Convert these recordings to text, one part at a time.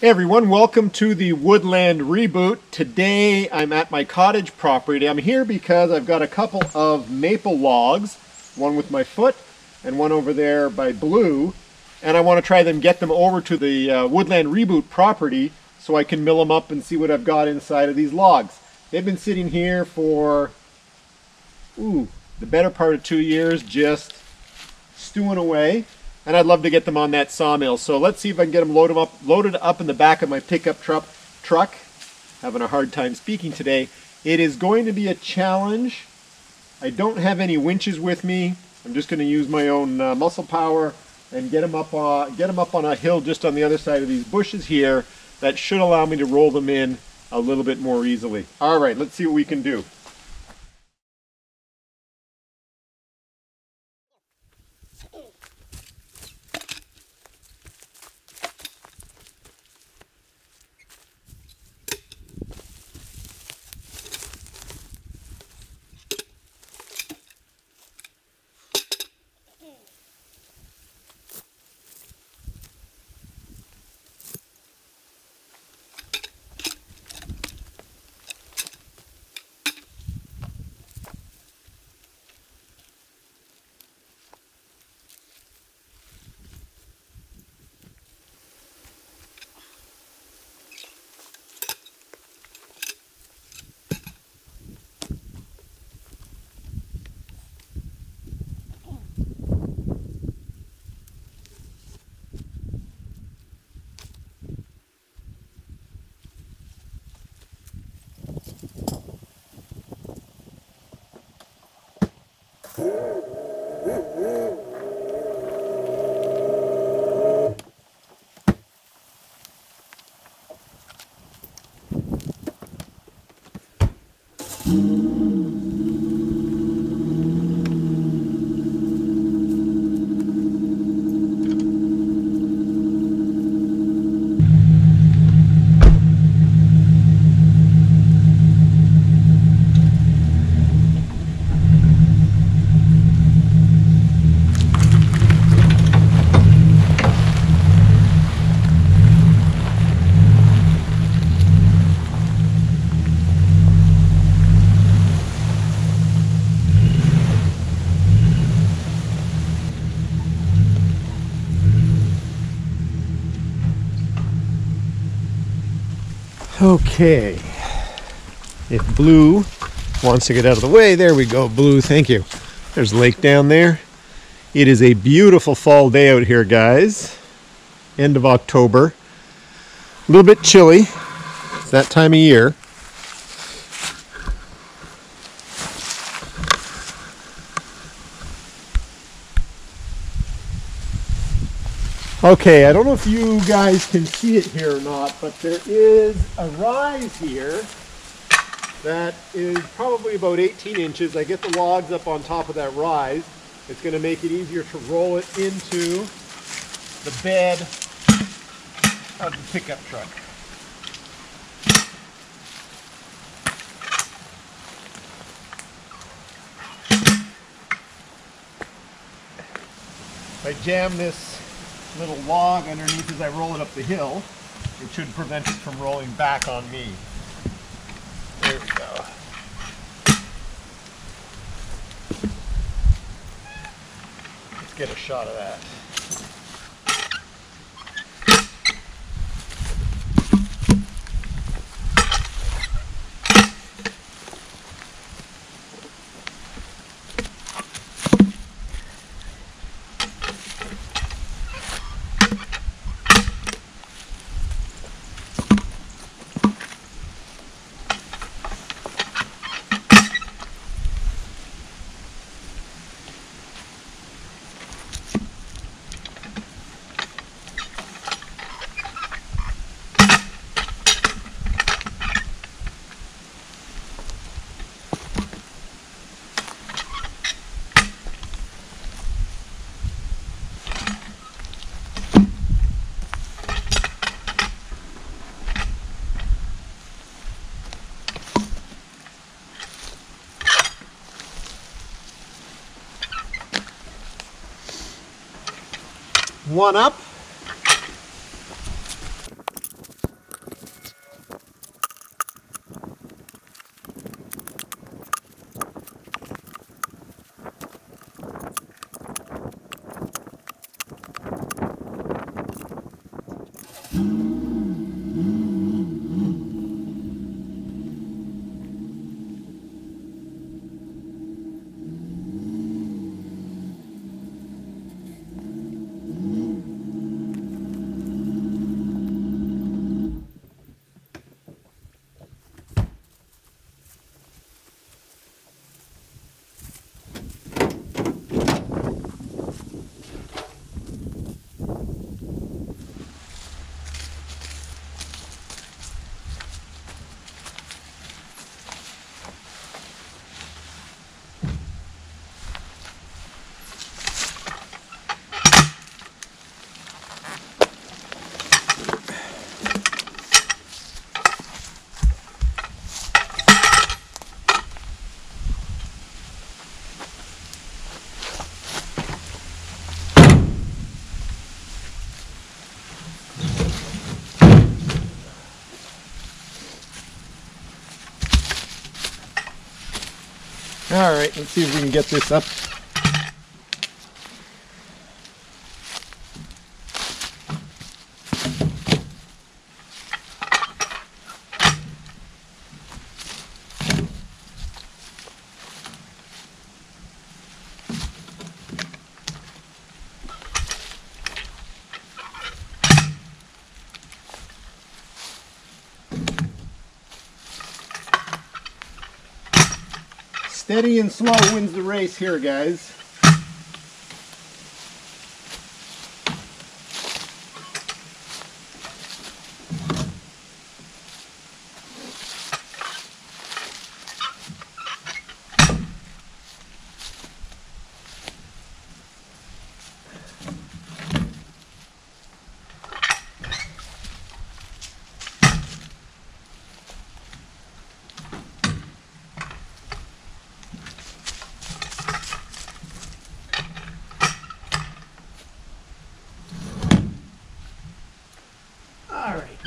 Hey everyone, welcome to the Woodland Reboot. Today I'm at my cottage property. I'm here because I've got a couple of maple logs, one with my foot and one over there by Blue, and I want to try them get them over to the uh, Woodland Reboot property so I can mill them up and see what I've got inside of these logs. They've been sitting here for, ooh, the better part of two years just stewing away and I'd love to get them on that sawmill. So let's see if I can get them loaded up, loaded up in the back of my pickup truck. Truck, having a hard time speaking today. It is going to be a challenge. I don't have any winches with me. I'm just going to use my own uh, muscle power and get them up, uh, get them up on a hill just on the other side of these bushes here. That should allow me to roll them in a little bit more easily. All right, let's see what we can do. Okay. If Blue wants to get out of the way, there we go, Blue, thank you. There's lake down there. It is a beautiful fall day out here, guys. End of October. A little bit chilly. It's that time of year. Okay, I don't know if you guys can see it here or not, but there is a rise here that is probably about 18 inches. I get the logs up on top of that rise. It's going to make it easier to roll it into the bed of the pickup truck. I jam this little log underneath as I roll it up the hill. It should prevent it from rolling back on me. There we go. Let's get a shot of that. One up. All right, let's see if we can get this up. Steady and slow wins the race here, guys.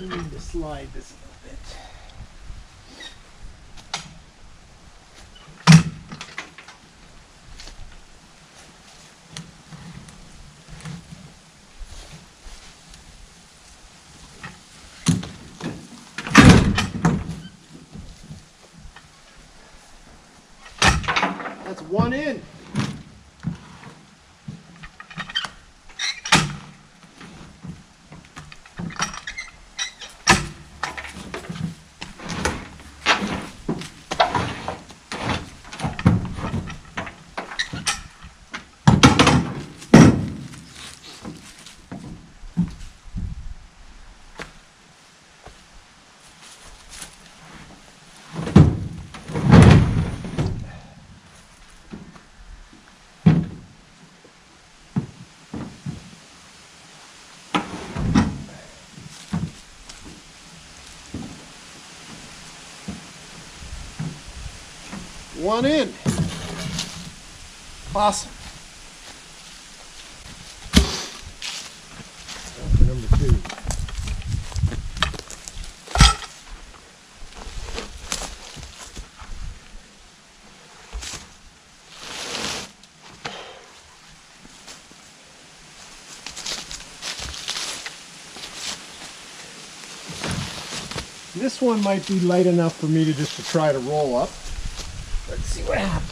We need to slide this a little bit. That's one in. One in. Awesome. Number two. This one might be light enough for me to just to try to roll up. Let's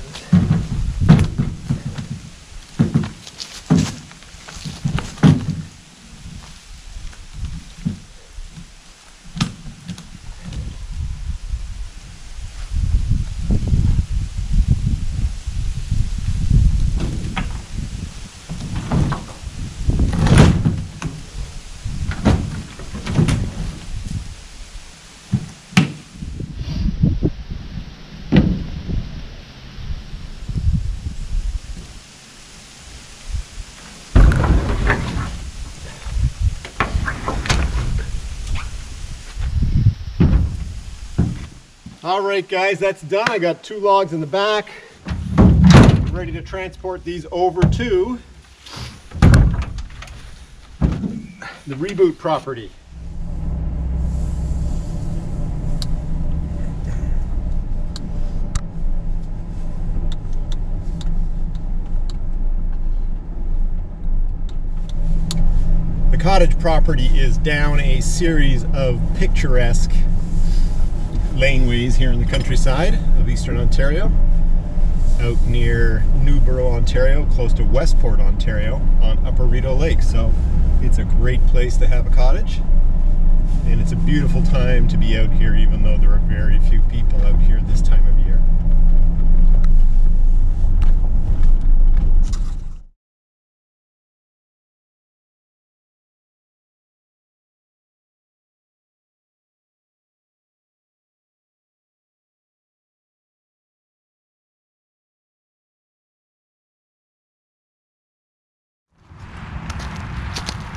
All right, guys, that's done. I got two logs in the back. Ready to transport these over to the reboot property. The cottage property is down a series of picturesque laneways here in the countryside of eastern Ontario, out near Newboro, Ontario, close to Westport, Ontario, on Upper Rideau Lake. So it's a great place to have a cottage, and it's a beautiful time to be out here, even though there are very few people out here this time of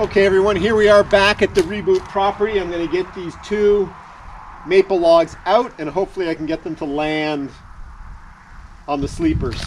Okay everyone, here we are back at the Reboot property. I'm going to get these two maple logs out and hopefully I can get them to land on the sleepers.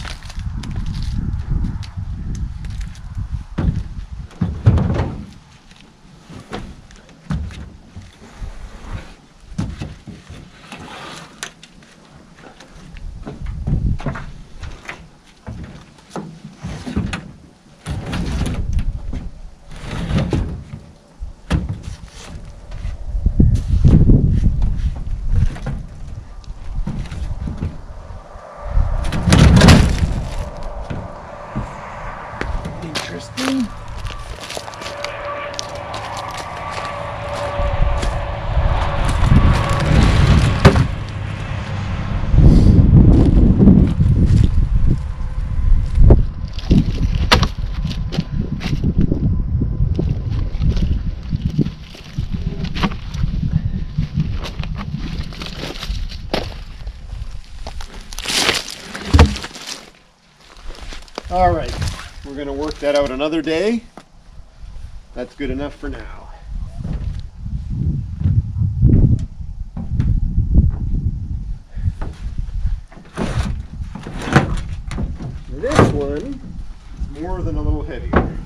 All right, we're to work that out another day. That's good enough for now. This one is more than a little heavier.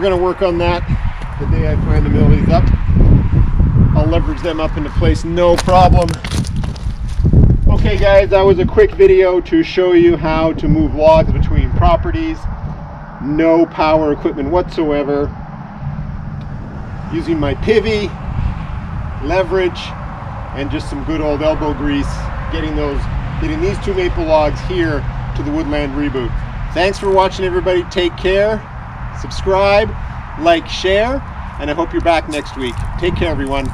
We're going to work on that the day I find the mill up. I'll leverage them up into place, no problem. Okay guys, that was a quick video to show you how to move logs between properties. No power equipment whatsoever. Using my peavey, leverage, and just some good old elbow grease, getting those, getting these two maple logs here to the Woodland Reboot. Thanks for watching everybody, take care subscribe, like, share, and I hope you're back next week. Take care, everyone.